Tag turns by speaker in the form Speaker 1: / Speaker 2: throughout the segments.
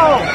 Speaker 1: Não!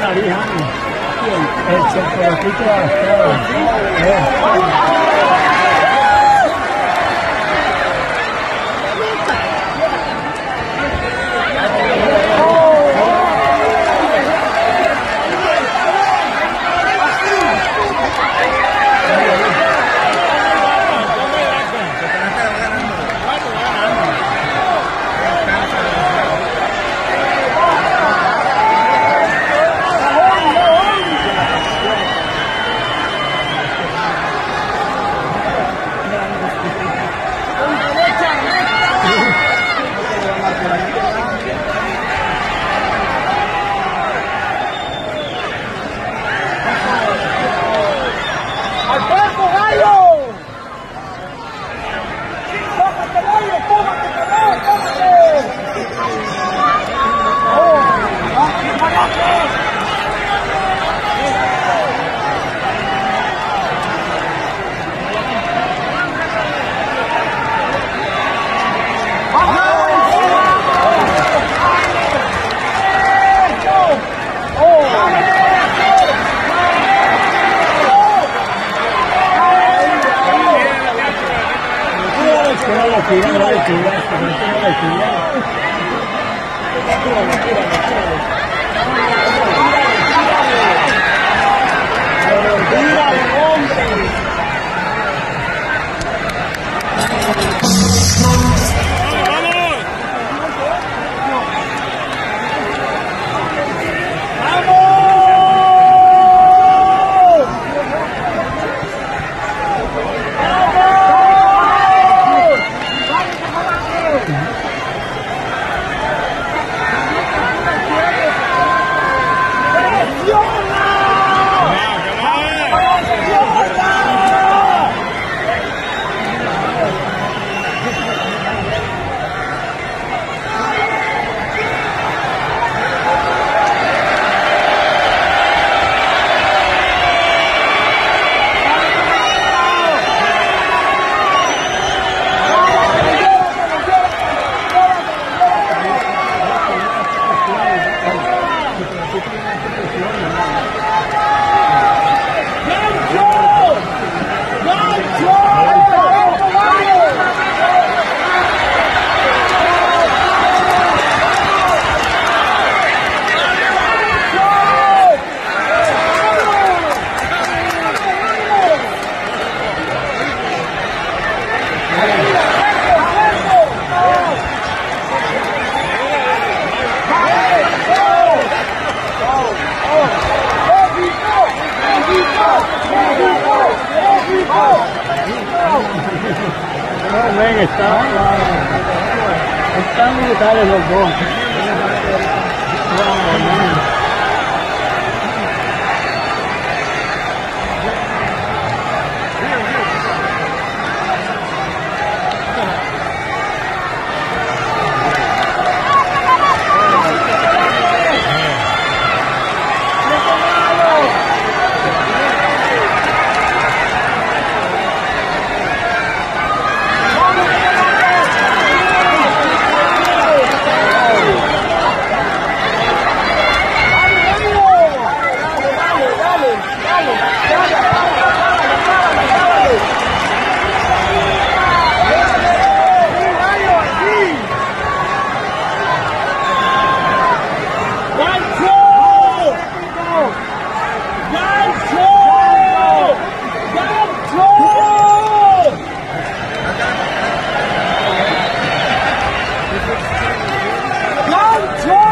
Speaker 1: nariz, No, Go, George!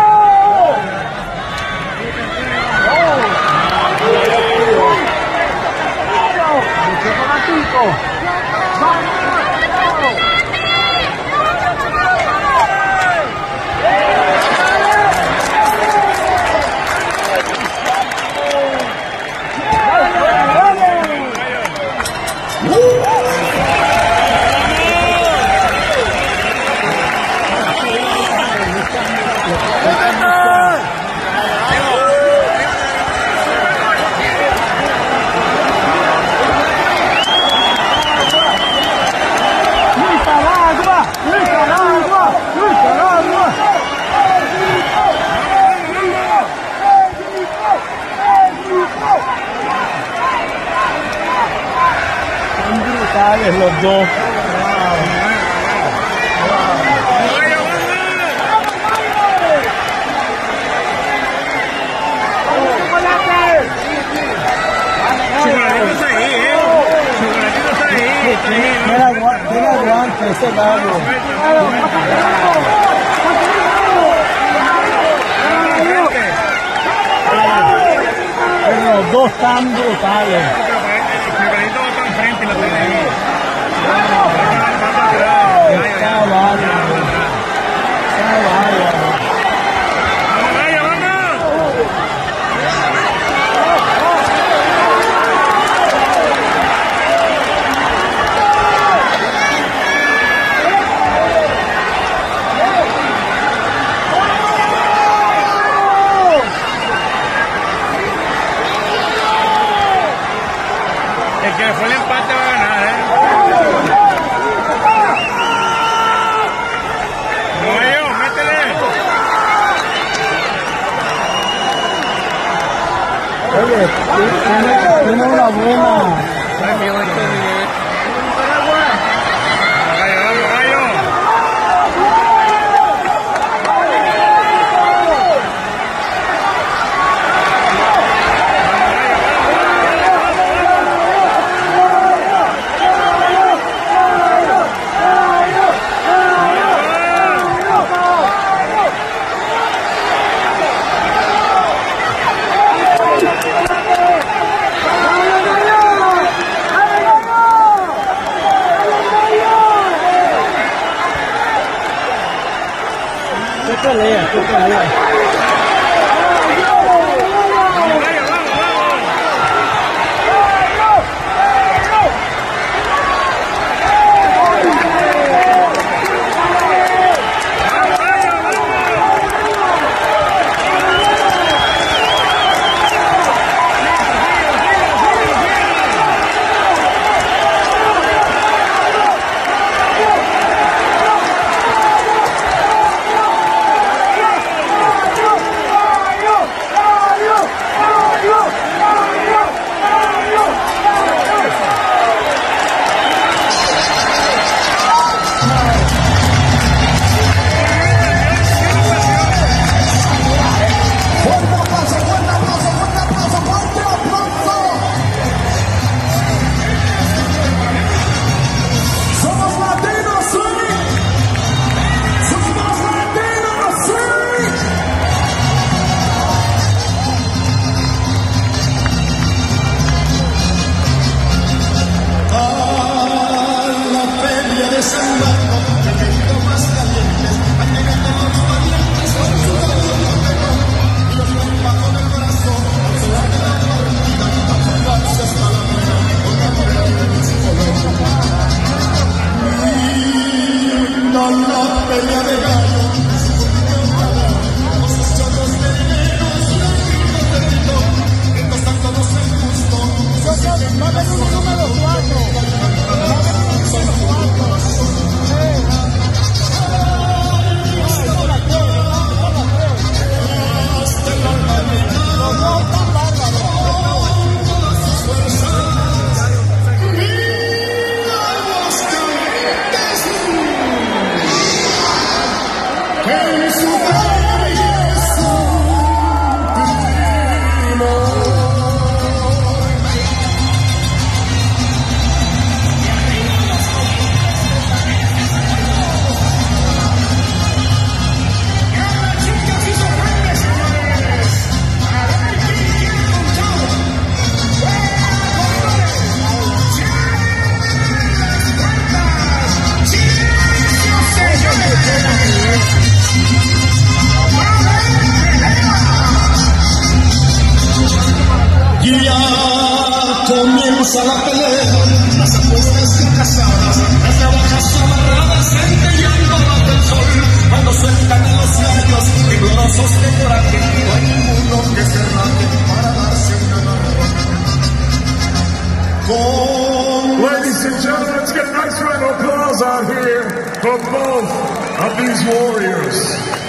Speaker 2: Ladies and gentlemen, let's get a nice round of applause out here for both of these warriors.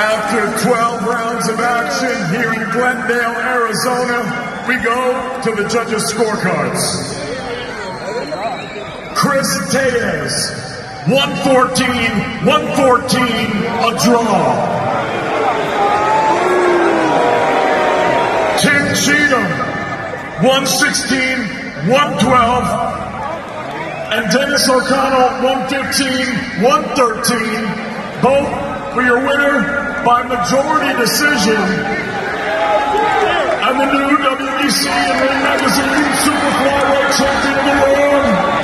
Speaker 2: After 12 rounds of action here in Glendale, Arizona, we go to the judges' scorecards. Chris Tellez, 114, 114, a draw. Tim Cheatham, 116, 112. And Dennis O'Connell, 115, 113. both for your winner by majority decision. I'm the new WBC and Ring Magazine Superflyweight Champion of the World.